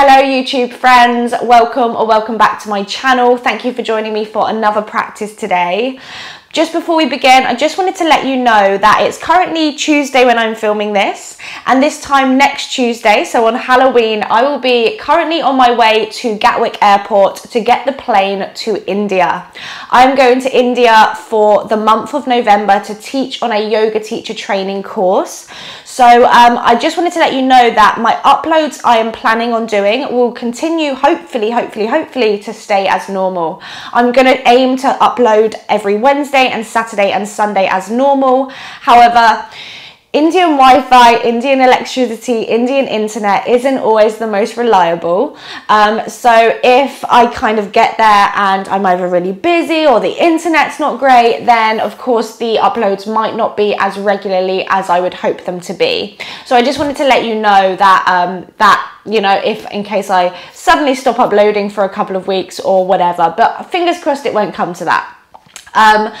Hello YouTube friends, welcome or welcome back to my channel. Thank you for joining me for another practice today. Just before we begin, I just wanted to let you know that it's currently Tuesday when I'm filming this, and this time next Tuesday, so on Halloween, I will be currently on my way to Gatwick Airport to get the plane to India. I'm going to India for the month of November to teach on a yoga teacher training course. So um, I just wanted to let you know that my uploads I am planning on doing will continue, hopefully, hopefully, hopefully, to stay as normal. I'm going to aim to upload every Wednesday and Saturday and Sunday as normal. However, Indian Wi-Fi, Indian electricity, Indian internet isn't always the most reliable. Um, so if I kind of get there and I'm either really busy or the internet's not great, then of course the uploads might not be as regularly as I would hope them to be. So I just wanted to let you know that um, that you know if in case I suddenly stop uploading for a couple of weeks or whatever, but fingers crossed it won't come to that. Um,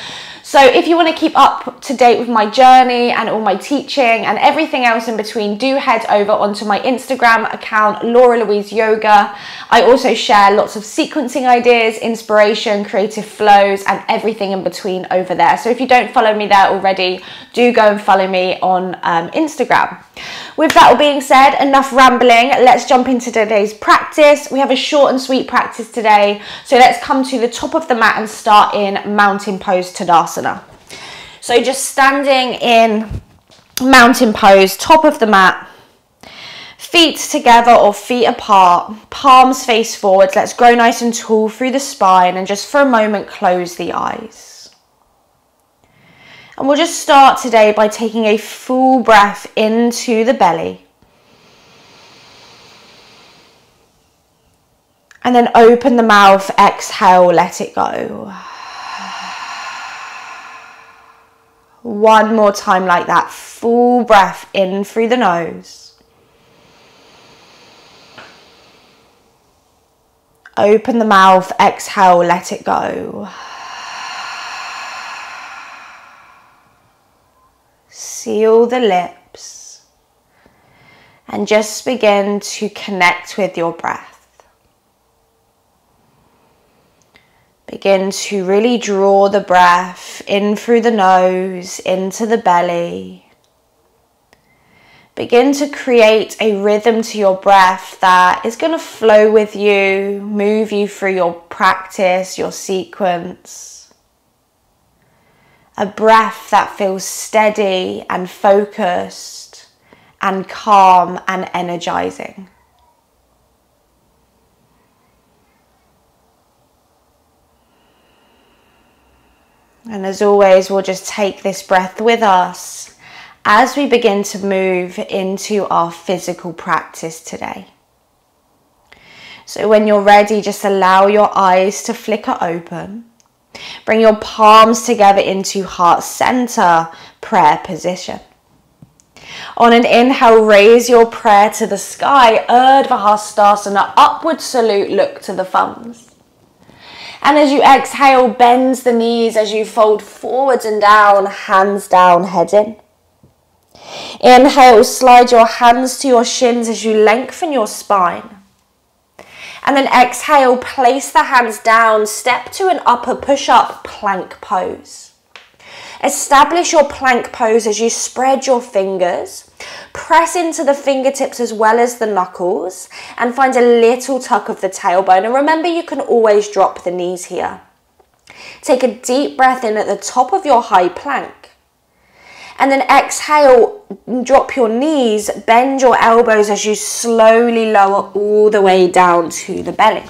so if you want to keep up to date with my journey and all my teaching and everything else in between, do head over onto my Instagram account, Laura Louise Yoga. I also share lots of sequencing ideas, inspiration, creative flows, and everything in between over there. So if you don't follow me there already, do go and follow me on um, Instagram. With that all being said, enough rambling. Let's jump into today's practice. We have a short and sweet practice today. So let's come to the top of the mat and start in mountain pose Tadasana. So just standing in mountain pose, top of the mat, feet together or feet apart, palms face forwards. Let's grow nice and tall through the spine and just for a moment close the eyes. And we'll just start today by taking a full breath into the belly. And then open the mouth, exhale, let it go. One more time like that. Full breath in through the nose. Open the mouth, exhale, let it go. seal the lips, and just begin to connect with your breath. Begin to really draw the breath in through the nose, into the belly. Begin to create a rhythm to your breath that is going to flow with you, move you through your practice, your sequence a breath that feels steady and focused and calm and energizing. And as always, we'll just take this breath with us as we begin to move into our physical practice today. So when you're ready, just allow your eyes to flicker open. Bring your palms together into heart center prayer position. On an inhale, raise your prayer to the sky, Urdhva Hastasana, upward salute, look to the thumbs. And as you exhale, bend the knees as you fold forwards and down, hands down, head in. Inhale, slide your hands to your shins as you lengthen your spine. And then exhale, place the hands down, step to an upper push-up plank pose. Establish your plank pose as you spread your fingers. Press into the fingertips as well as the knuckles and find a little tuck of the tailbone. And remember, you can always drop the knees here. Take a deep breath in at the top of your high plank. And then exhale, drop your knees, bend your elbows as you slowly lower all the way down to the belly.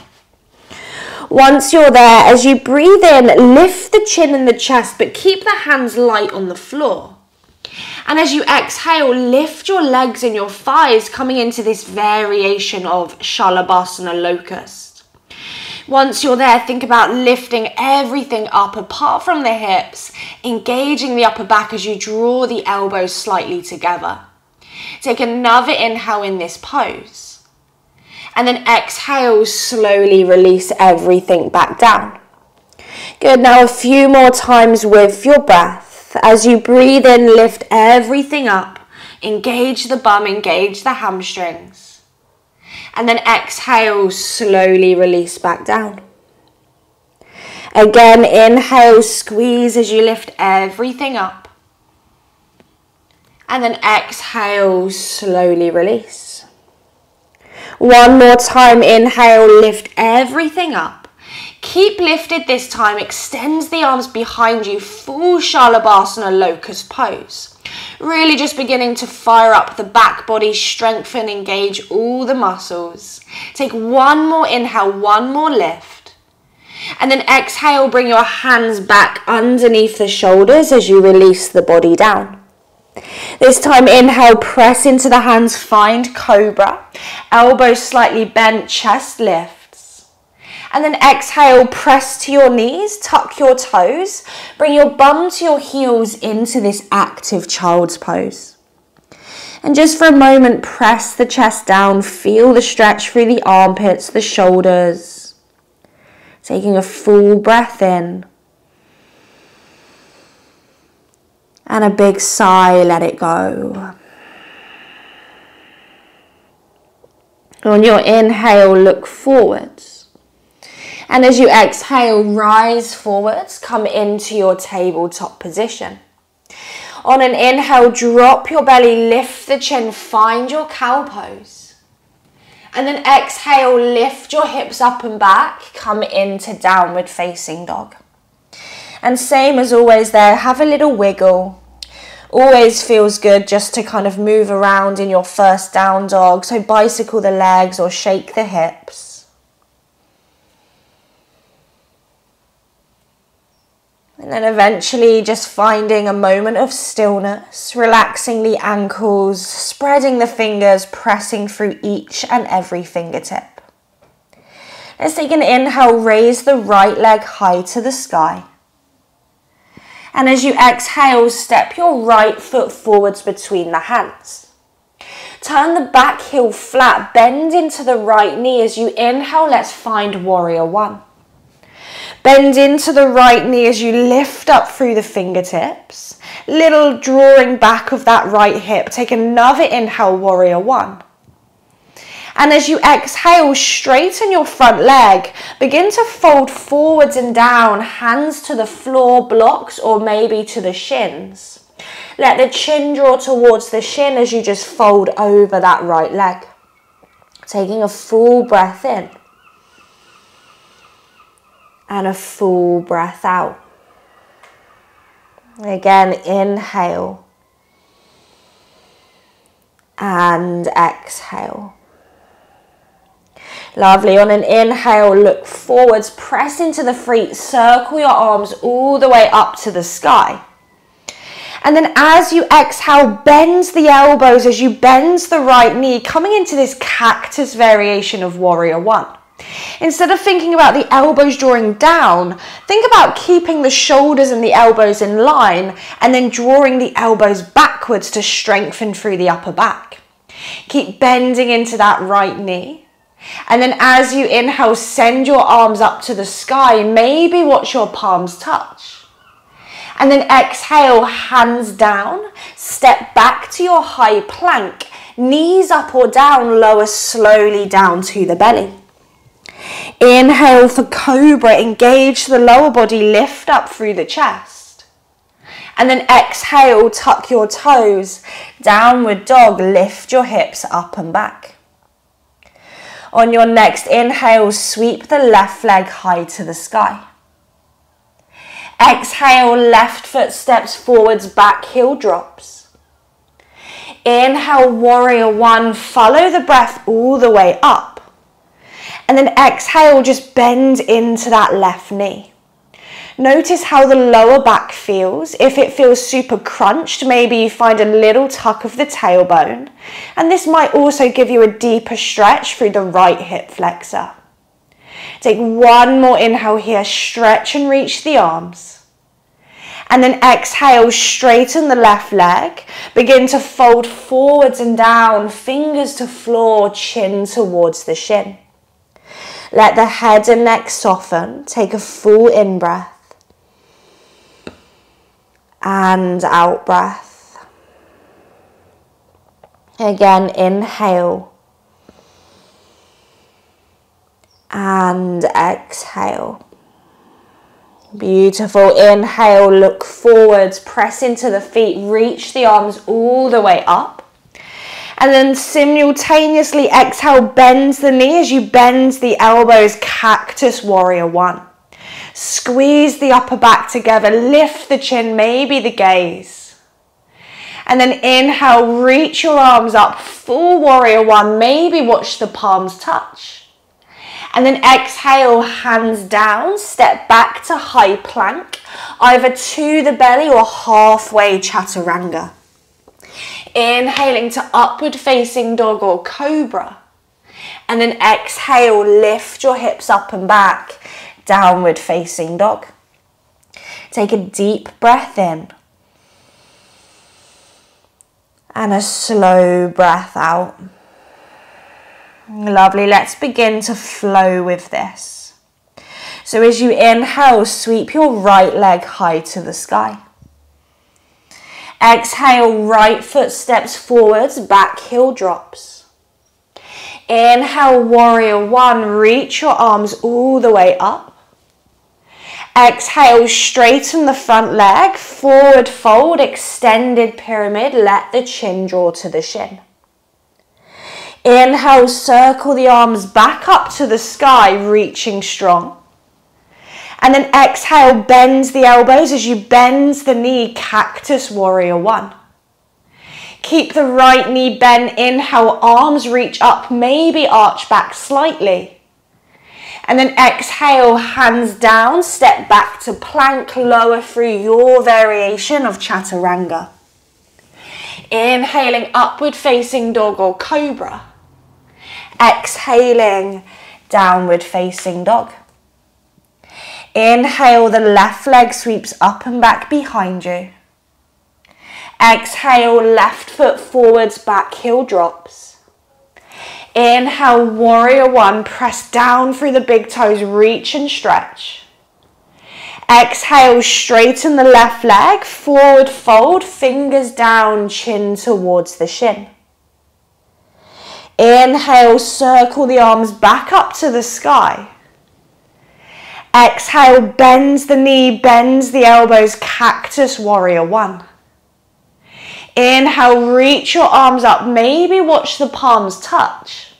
Once you're there, as you breathe in, lift the chin and the chest, but keep the hands light on the floor. And as you exhale, lift your legs and your thighs, coming into this variation of Shalabhasana locust. Once you're there, think about lifting everything up apart from the hips, engaging the upper back as you draw the elbows slightly together. Take another inhale in this pose. And then exhale, slowly release everything back down. Good, now a few more times with your breath. As you breathe in, lift everything up. Engage the bum, engage the hamstrings. And then exhale, slowly release back down. Again, inhale, squeeze as you lift everything up. And then exhale, slowly release. One more time, inhale, lift everything up. Keep lifted this time, extends the arms behind you, full Shalabhasana locust pose. Really just beginning to fire up the back body, strengthen, engage all the muscles. Take one more inhale, one more lift. And then exhale, bring your hands back underneath the shoulders as you release the body down. This time, inhale, press into the hands, find cobra. Elbows slightly bent, chest lift. And then exhale, press to your knees, tuck your toes, bring your bum to your heels into this active child's pose. And just for a moment, press the chest down, feel the stretch through the armpits, the shoulders. Taking a full breath in. And a big sigh, let it go. On your inhale, look forwards. And as you exhale, rise forwards, come into your tabletop position. On an inhale, drop your belly, lift the chin, find your cow pose. And then exhale, lift your hips up and back, come into downward facing dog. And same as always there, have a little wiggle. Always feels good just to kind of move around in your first down dog. So bicycle the legs or shake the hips. And then eventually just finding a moment of stillness, relaxing the ankles, spreading the fingers, pressing through each and every fingertip. Let's take an inhale, raise the right leg high to the sky. And as you exhale, step your right foot forwards between the hands. Turn the back heel flat, bend into the right knee as you inhale. Let's find warrior one. Bend into the right knee as you lift up through the fingertips. Little drawing back of that right hip. Take another inhale, warrior one. And as you exhale, straighten your front leg. Begin to fold forwards and down, hands to the floor blocks or maybe to the shins. Let the chin draw towards the shin as you just fold over that right leg. Taking a full breath in and a full breath out. Again, inhale and exhale. Lovely. On an inhale, look forwards, press into the feet, circle your arms all the way up to the sky. And then as you exhale, bend the elbows as you bend the right knee, coming into this cactus variation of warrior one. Instead of thinking about the elbows drawing down, think about keeping the shoulders and the elbows in line and then drawing the elbows backwards to strengthen through the upper back. Keep bending into that right knee. And then as you inhale, send your arms up to the sky. Maybe watch your palms touch. And then exhale, hands down. Step back to your high plank. Knees up or down, lower slowly down to the belly. Inhale for cobra, engage the lower body, lift up through the chest. And then exhale, tuck your toes. Downward dog, lift your hips up and back. On your next inhale, sweep the left leg high to the sky. Exhale, left foot steps forwards, back heel drops. Inhale, warrior one, follow the breath all the way up. And then exhale, just bend into that left knee. Notice how the lower back feels. If it feels super crunched, maybe you find a little tuck of the tailbone. And this might also give you a deeper stretch through the right hip flexor. Take one more inhale here, stretch and reach the arms. And then exhale, straighten the left leg. Begin to fold forwards and down, fingers to floor, chin towards the shin. Let the head and neck soften. Take a full in breath and out breath. Again, inhale And exhale. Beautiful. Inhale, look forwards, press into the feet, reach the arms all the way up. And then simultaneously exhale, bend the knee as you bend the elbows, cactus warrior one. Squeeze the upper back together, lift the chin, maybe the gaze. And then inhale, reach your arms up, full warrior one, maybe watch the palms touch. And then exhale, hands down, step back to high plank, either to the belly or halfway chaturanga. Inhaling to upward facing dog or cobra. And then exhale, lift your hips up and back, downward facing dog. Take a deep breath in. And a slow breath out. Lovely. Let's begin to flow with this. So as you inhale, sweep your right leg high to the sky. Exhale, right foot steps forwards, back heel drops. Inhale, warrior one, reach your arms all the way up. Exhale, straighten the front leg, forward fold, extended pyramid, let the chin draw to the shin. Inhale, circle the arms back up to the sky, reaching strong. And then exhale, bend the elbows as you bend the knee, cactus warrior one. Keep the right knee bent, inhale, arms reach up, maybe arch back slightly. And then exhale, hands down, step back to plank, lower through your variation of chaturanga. Inhaling, upward facing dog or cobra. Exhaling, downward facing dog. Inhale, the left leg sweeps up and back behind you. Exhale, left foot forwards, back heel drops. Inhale, warrior one, press down through the big toes, reach and stretch. Exhale, straighten the left leg, forward fold, fingers down, chin towards the shin. Inhale, circle the arms back up to the sky. Exhale, bends the knee, bends the elbows, cactus warrior one. Inhale, reach your arms up, maybe watch the palms touch.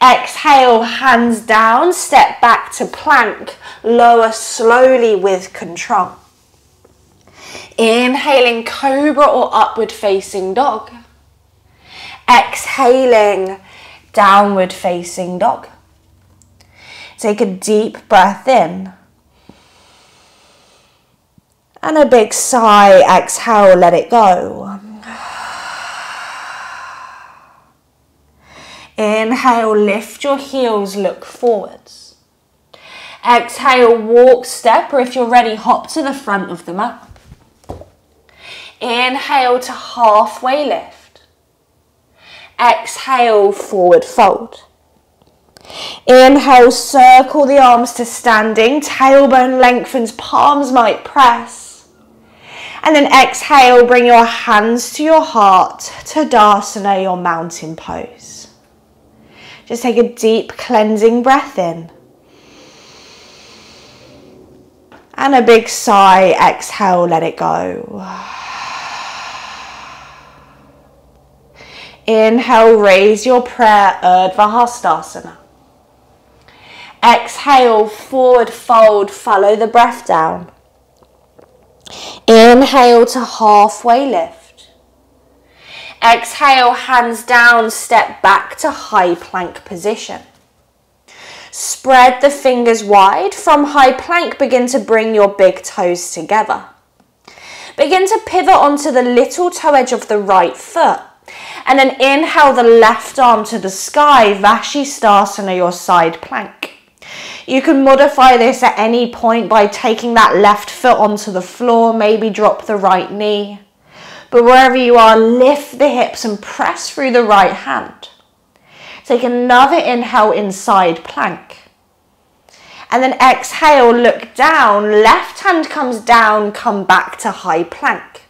Exhale, hands down, step back to plank, lower slowly with control. Inhaling cobra or upward facing dog. Exhaling downward facing dog. Take a deep breath in. And a big sigh, exhale, let it go. Inhale, lift your heels, look forwards. Exhale, walk, step, or if you're ready, hop to the front of the mat. Inhale to halfway lift. Exhale, forward fold. Inhale, circle the arms to standing, tailbone lengthens, palms might press. And then exhale, bring your hands to your heart, Tadasana, your mountain pose. Just take a deep cleansing breath in. And a big sigh, exhale, let it go. Inhale, raise your prayer, Urdhva Hastasana. Exhale, forward fold, follow the breath down. Inhale to halfway lift. Exhale, hands down, step back to high plank position. Spread the fingers wide. From high plank, begin to bring your big toes together. Begin to pivot onto the little toe edge of the right foot. And then inhale the left arm to the sky, Vashisthasana, your side plank. You can modify this at any point by taking that left foot onto the floor, maybe drop the right knee. But wherever you are, lift the hips and press through the right hand. Take another inhale inside plank. And then exhale, look down. Left hand comes down, come back to high plank.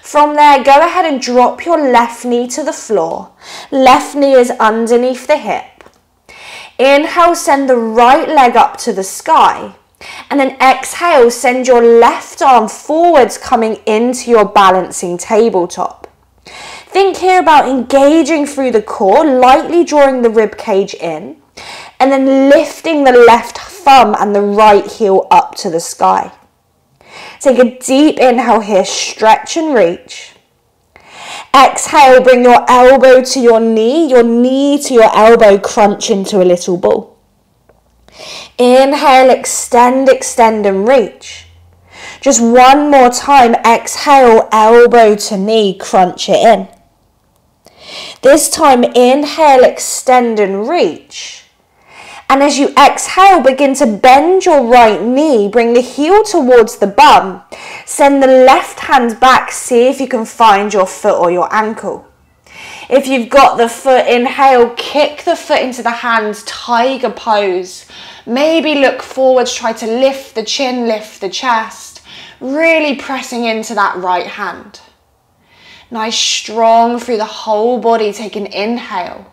From there, go ahead and drop your left knee to the floor. Left knee is underneath the hip. Inhale, send the right leg up to the sky. And then exhale, send your left arm forwards, coming into your balancing tabletop. Think here about engaging through the core, lightly drawing the rib cage in, and then lifting the left thumb and the right heel up to the sky. Take a deep inhale here, stretch and reach. Exhale, bring your elbow to your knee, your knee to your elbow, crunch into a little ball. Inhale, extend, extend and reach. Just one more time, exhale, elbow to knee, crunch it in. This time, inhale, extend and reach. And as you exhale, begin to bend your right knee, bring the heel towards the bum. Send the left hand back, see if you can find your foot or your ankle. If you've got the foot, inhale, kick the foot into the hands, tiger pose. Maybe look forwards, try to lift the chin, lift the chest, really pressing into that right hand. Nice, strong through the whole body. Take an inhale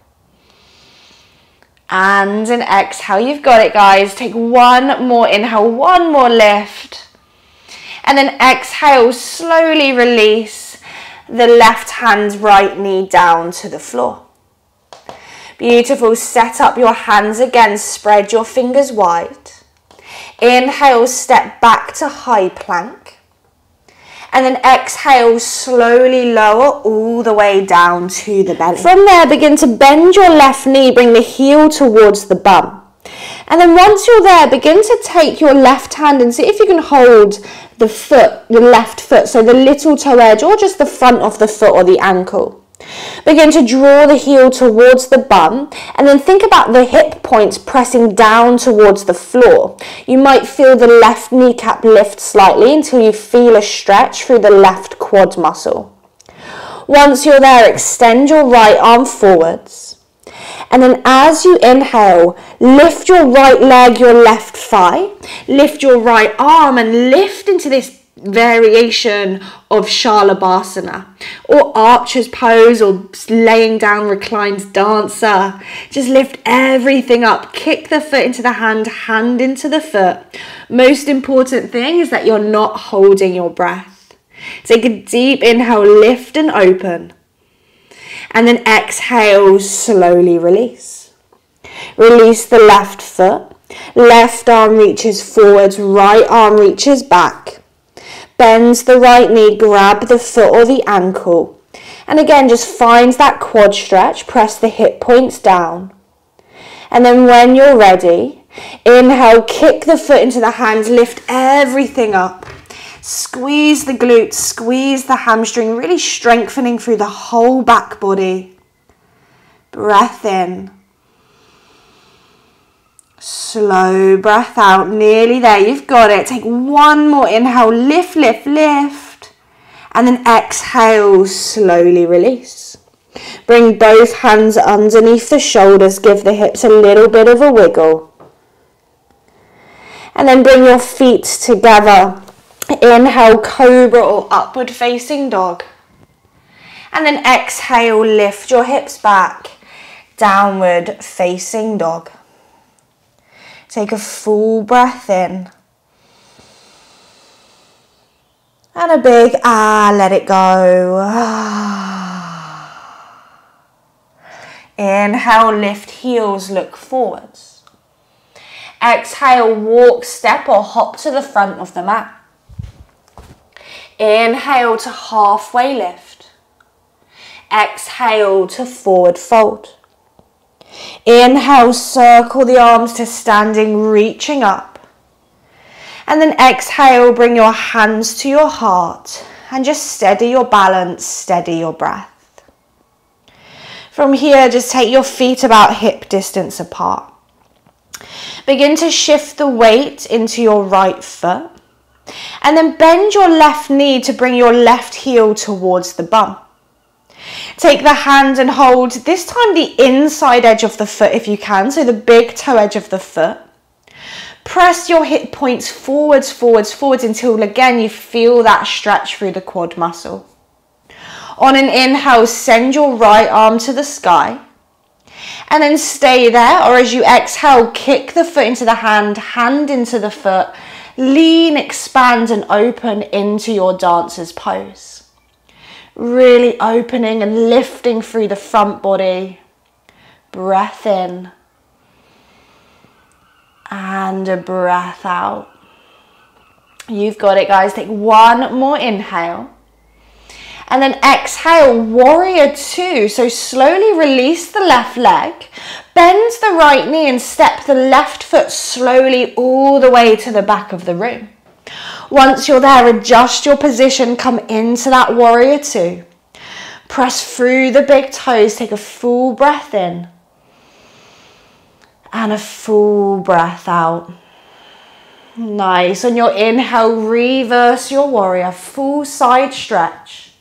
and an exhale. You've got it, guys. Take one more inhale, one more lift. And then exhale, slowly release the left hand, right knee down to the floor. Beautiful. Set up your hands again. Spread your fingers wide. Inhale, step back to high plank. And then exhale, slowly lower all the way down to the belly. From there, begin to bend your left knee, bring the heel towards the bum. And then once you're there, begin to take your left hand and see if you can hold the foot, the left foot, so the little toe edge or just the front of the foot or the ankle. Begin to draw the heel towards the bum and then think about the hip points pressing down towards the floor. You might feel the left kneecap lift slightly until you feel a stretch through the left quad muscle. Once you're there, extend your right arm forwards. And then as you inhale, lift your right leg, your left thigh, lift your right arm and lift into this variation of Shalabhasana or archer's pose or laying down reclined dancer. Just lift everything up. Kick the foot into the hand, hand into the foot. Most important thing is that you're not holding your breath. Take a deep inhale, lift and open. And then exhale, slowly release. Release the left foot. Left arm reaches forwards, right arm reaches back bends the right knee, grab the foot or the ankle. And again, just find that quad stretch, press the hip points down. And then when you're ready, inhale, kick the foot into the hands, lift everything up. Squeeze the glutes, squeeze the hamstring, really strengthening through the whole back body. Breath in. Slow breath out, nearly there. You've got it. Take one more inhale, lift, lift, lift. And then exhale, slowly release. Bring both hands underneath the shoulders, give the hips a little bit of a wiggle. And then bring your feet together. Inhale, cobra or upward facing dog. And then exhale, lift your hips back. Downward facing dog. Take a full breath in. And a big ah, let it go. Inhale, lift heels, look forwards. Exhale, walk, step or hop to the front of the mat. Inhale to halfway lift. Exhale to forward fold. Inhale, circle the arms to standing, reaching up. And then exhale, bring your hands to your heart and just steady your balance, steady your breath. From here, just take your feet about hip distance apart. Begin to shift the weight into your right foot. And then bend your left knee to bring your left heel towards the bum. Take the hand and hold, this time the inside edge of the foot if you can, so the big toe edge of the foot. Press your hip points forwards, forwards, forwards until again you feel that stretch through the quad muscle. On an inhale, send your right arm to the sky. And then stay there, or as you exhale, kick the foot into the hand, hand into the foot. Lean, expand, and open into your dancer's pose. Really opening and lifting through the front body. Breath in. And a breath out. You've got it, guys. Take one more inhale. And then exhale, warrior two. So slowly release the left leg, bend the right knee and step the left foot slowly all the way to the back of the room. Once you're there, adjust your position, come into that warrior two. Press through the big toes, take a full breath in and a full breath out. Nice. On your inhale, reverse your warrior, full side stretch.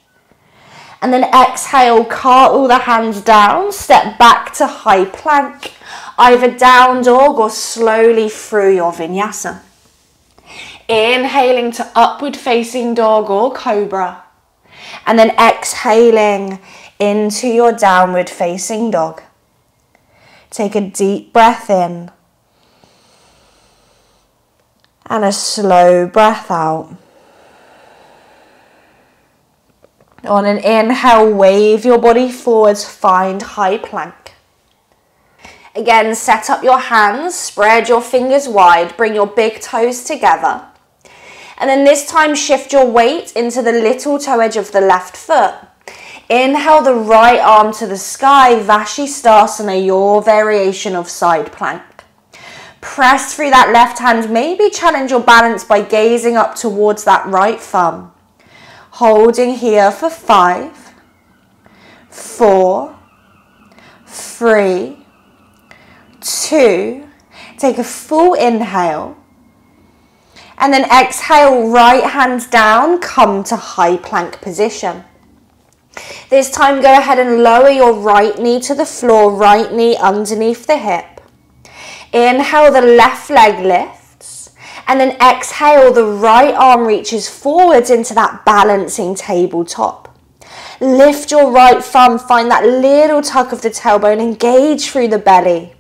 And then exhale, cartwheel the hands down, step back to high plank, either down dog or slowly through your vinyasa. Inhaling to upward facing dog or cobra. And then exhaling into your downward facing dog. Take a deep breath in and a slow breath out. On an inhale, wave your body forwards, find high plank. Again, set up your hands, spread your fingers wide, bring your big toes together. And then this time, shift your weight into the little toe edge of the left foot. Inhale the right arm to the sky, Vashisthasana, your variation of side plank. Press through that left hand, maybe challenge your balance by gazing up towards that right thumb holding here for five, four, three, two. Take a full inhale. And then exhale, right hand down, come to high plank position. This time, go ahead and lower your right knee to the floor, right knee underneath the hip. Inhale, the left leg lifts. And then exhale, the right arm reaches forwards into that balancing tabletop. Lift your right thumb, find that little tuck of the tailbone, engage through the belly.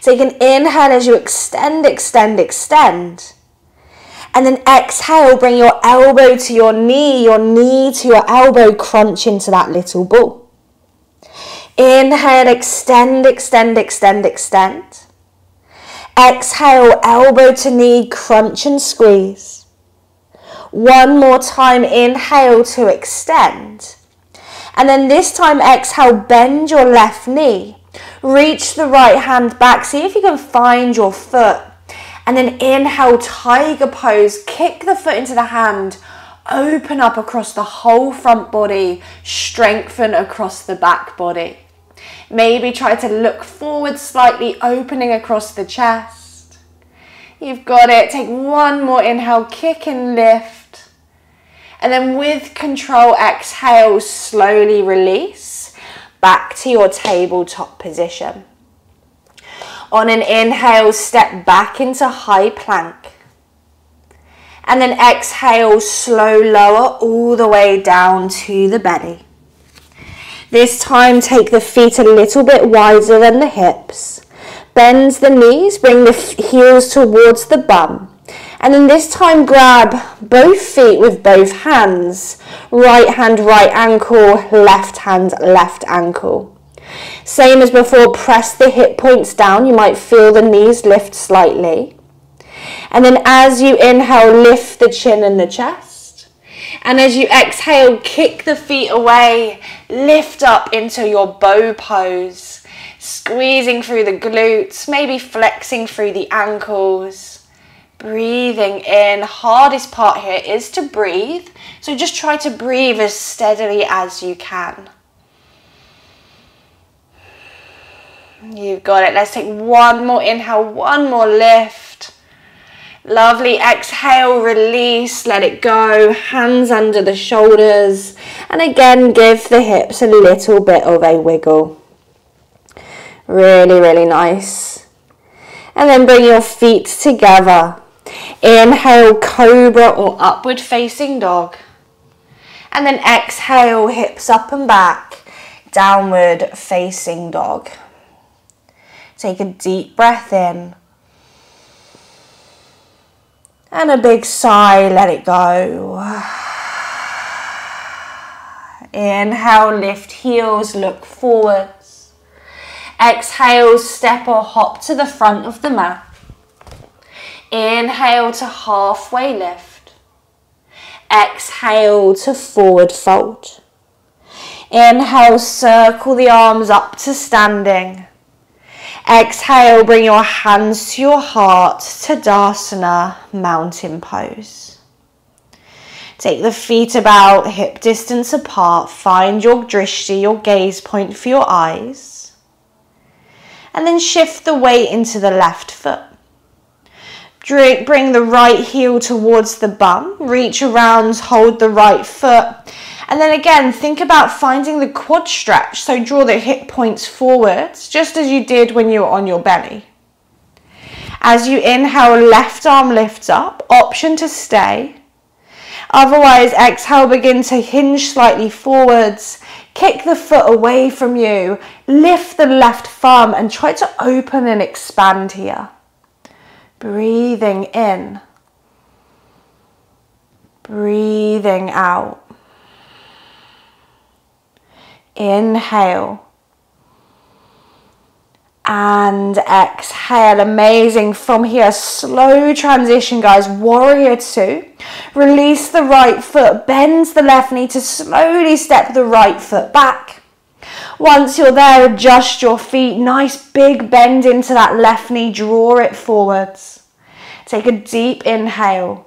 Take an inhale as you extend, extend, extend. And then exhale, bring your elbow to your knee, your knee to your elbow, crunch into that little ball. Inhale, extend, extend, extend, extend. Exhale, elbow to knee, crunch and squeeze. One more time, inhale to extend. And then this time, exhale, bend your left knee. Reach the right hand back. See if you can find your foot. And then inhale, tiger pose. Kick the foot into the hand. Open up across the whole front body. Strengthen across the back body. Maybe try to look forward slightly, opening across the chest. You've got it. Take one more inhale, kick and lift. And then with control, exhale, slowly release back to your tabletop position. On an inhale, step back into high plank. And then exhale, slow lower all the way down to the belly. This time take the feet a little bit wider than the hips. Bend the knees, bring the heels towards the bum. And then this time grab both feet with both hands. Right hand, right ankle, left hand, left ankle. Same as before, press the hip points down. You might feel the knees lift slightly. And then as you inhale, lift the chin and the chest. And as you exhale, kick the feet away, lift up into your bow pose, squeezing through the glutes, maybe flexing through the ankles. Breathing in. Hardest part here is to breathe. So just try to breathe as steadily as you can. You've got it. Let's take one more inhale, one more lift. Lovely. Exhale, release, let it go. Hands under the shoulders. And again, give the hips a little bit of a wiggle. Really, really nice. And then bring your feet together. Inhale, cobra or upward facing dog. And then exhale, hips up and back, downward facing dog. Take a deep breath in. And a big sigh, let it go. Inhale, lift heels, look forwards. Exhale, step or hop to the front of the mat. Inhale to halfway lift. Exhale to forward fold. Inhale, circle the arms up to standing. Exhale, bring your hands to your heart, Tadasana, mountain pose. Take the feet about hip distance apart. Find your drishti, your gaze point for your eyes. And then shift the weight into the left foot. Bring the right heel towards the bum. Reach around, hold the right foot. And then again, think about finding the quad stretch. So draw the hip points forwards, just as you did when you were on your belly. As you inhale, left arm lifts up, option to stay. Otherwise, exhale, begin to hinge slightly forwards. Kick the foot away from you. Lift the left thumb and try to open and expand here. Breathing in. Breathing out. Inhale. And exhale. Amazing. From here, slow transition, guys. Warrior two. Release the right foot. Bend the left knee to slowly step the right foot back. Once you're there, adjust your feet. Nice big bend into that left knee. Draw it forwards. Take a deep inhale.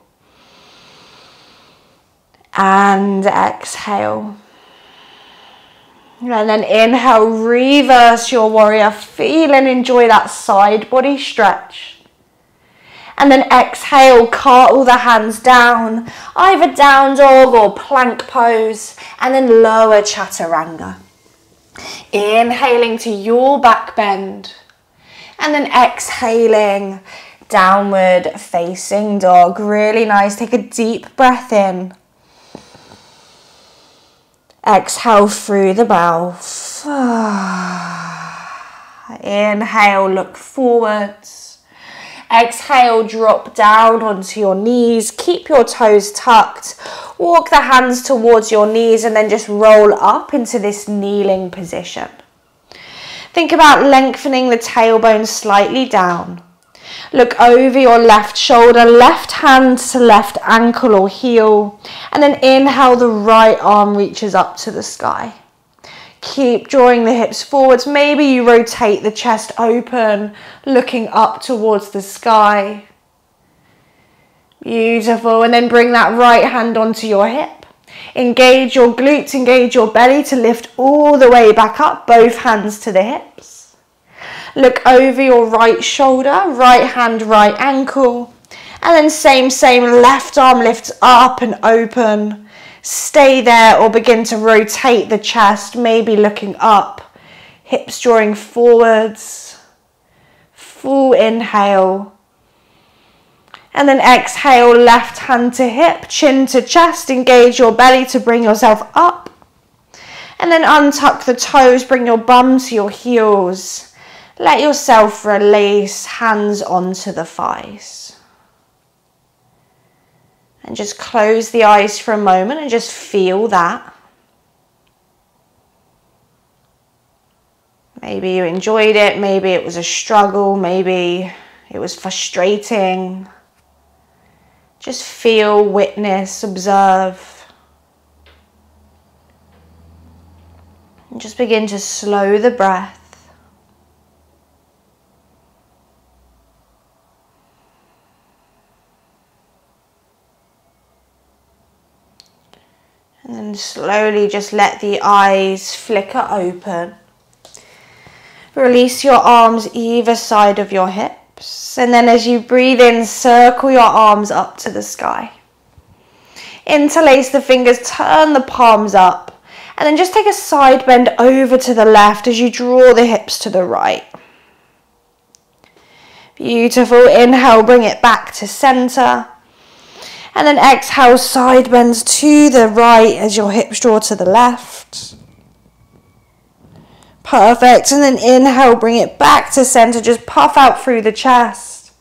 And exhale. And then inhale, reverse your warrior. Feel and enjoy that side body stretch. And then exhale, cartwheel the hands down, either down dog or plank pose, and then lower chaturanga. Inhaling to your back bend, and then exhaling, downward facing dog. Really nice. Take a deep breath in. Exhale through the mouth. Inhale, look forwards. Exhale, drop down onto your knees. Keep your toes tucked. Walk the hands towards your knees and then just roll up into this kneeling position. Think about lengthening the tailbone slightly down. Look over your left shoulder, left hand to left ankle or heel. And then inhale, the right arm reaches up to the sky. Keep drawing the hips forwards. Maybe you rotate the chest open, looking up towards the sky. Beautiful. And then bring that right hand onto your hip. Engage your glutes, engage your belly to lift all the way back up, both hands to the hips. Look over your right shoulder, right hand, right ankle. And then same, same, left arm lifts up and open. Stay there or begin to rotate the chest, maybe looking up. Hips drawing forwards. Full inhale. And then exhale, left hand to hip, chin to chest. Engage your belly to bring yourself up. And then untuck the toes, bring your bum to your heels. Let yourself release hands onto the thighs. And just close the eyes for a moment and just feel that. Maybe you enjoyed it, maybe it was a struggle, maybe it was frustrating. Just feel, witness, observe. And just begin to slow the breath. Slowly just let the eyes flicker open. Release your arms either side of your hips. And then as you breathe in, circle your arms up to the sky. Interlace the fingers, turn the palms up. And then just take a side bend over to the left as you draw the hips to the right. Beautiful. Inhale, bring it back to center. And then exhale, side bends to the right as your hips draw to the left. Perfect. And then inhale, bring it back to center. Just puff out through the chest.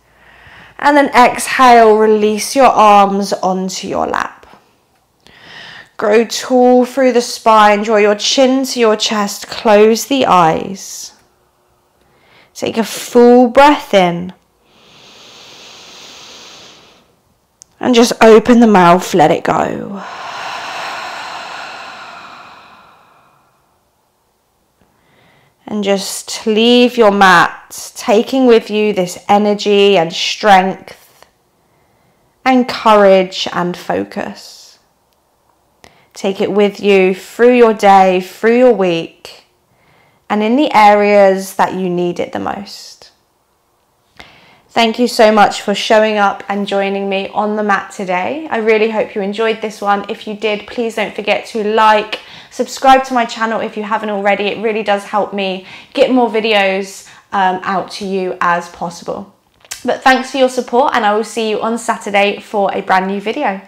And then exhale, release your arms onto your lap. Grow tall through the spine. Draw your chin to your chest. Close the eyes. Take a full breath in. And just open the mouth, let it go. And just leave your mat, taking with you this energy and strength and courage and focus. Take it with you through your day, through your week, and in the areas that you need it the most. Thank you so much for showing up and joining me on the mat today. I really hope you enjoyed this one. If you did, please don't forget to like, subscribe to my channel if you haven't already. It really does help me get more videos um, out to you as possible. But thanks for your support and I will see you on Saturday for a brand new video.